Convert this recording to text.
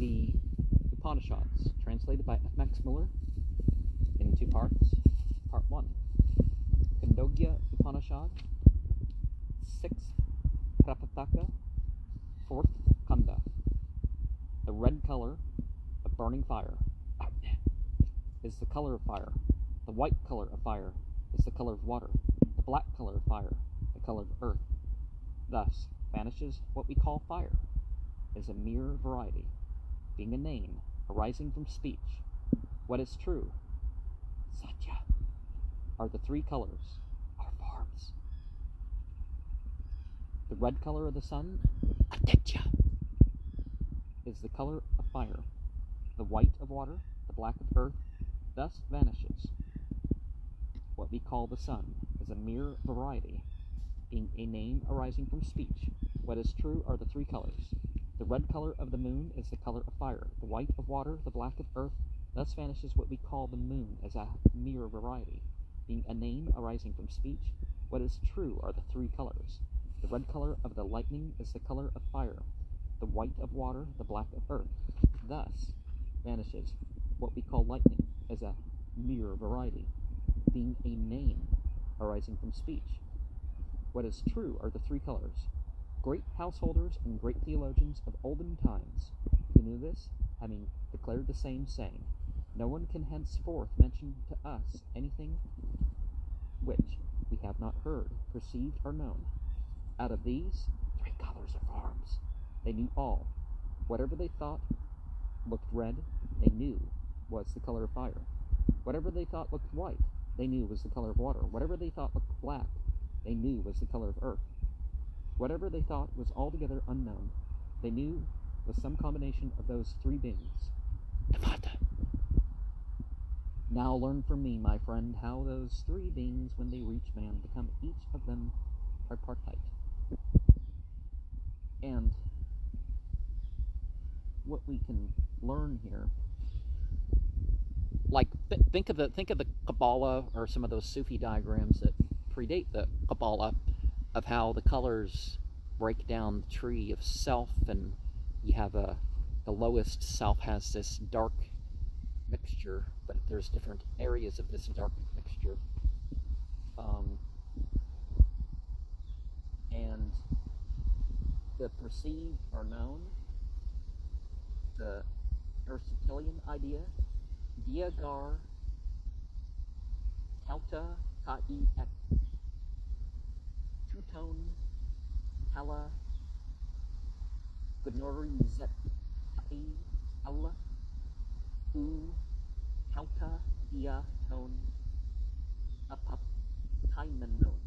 the Upanishads, translated by F. Max Muller in two parts. Part 1 Khandogya Upanishad, 6th Prapathaka, 4th Khanda. The red color of burning fire is the color of fire. The white color of fire is the color of water. The black color of fire, the color of earth. Thus, vanishes what we call fire is a mere variety, being a name arising from speech. What is true, Satya, are the three colors, are forms. The red color of the sun, Aditya, is the color of fire. The white of water, the black of earth, thus vanishes. What we call the sun is a mere variety, being a name arising from speech. What is true are the three colors. The red color of the moon is the color of fire. The white of water, the black of earth, thus vanishes what we call the moon as a mere variety, being a name arising from speech. What is true are the three colors. The red color of the lightning is the color of fire. The white of water, the black of earth. Thus vanishes what we call lightning as a mere variety, being a name arising from speech. What is true are the three colors. Great householders and great theologians of olden times, who knew this, having declared the same, saying, No one can henceforth mention to us anything which we have not heard, perceived, or known. Out of these three colors of forms, they knew all. Whatever they thought looked red, they knew was the color of fire. Whatever they thought looked white, they knew was the color of water. Whatever they thought looked black, they knew was the color of earth. Whatever they thought was altogether unknown, they knew was some combination of those three beings. Devata. Now learn from me, my friend, how those three beings, when they reach man, become each of them tripartite. And what we can learn here like th- think of the think of the Kabbalah or some of those Sufi diagrams that predate the Kabbalah of how the colors break down the tree of self and you have a the lowest self has this dark mixture but there's different areas of this dark mixture. Um, and the perceived are known the Aristotelian idea Diagar Kelta Kai Ek Tone, Hella, Gnori, Zep, Ella, U, Hauta, Dia, Tone, Apap, Taimanon.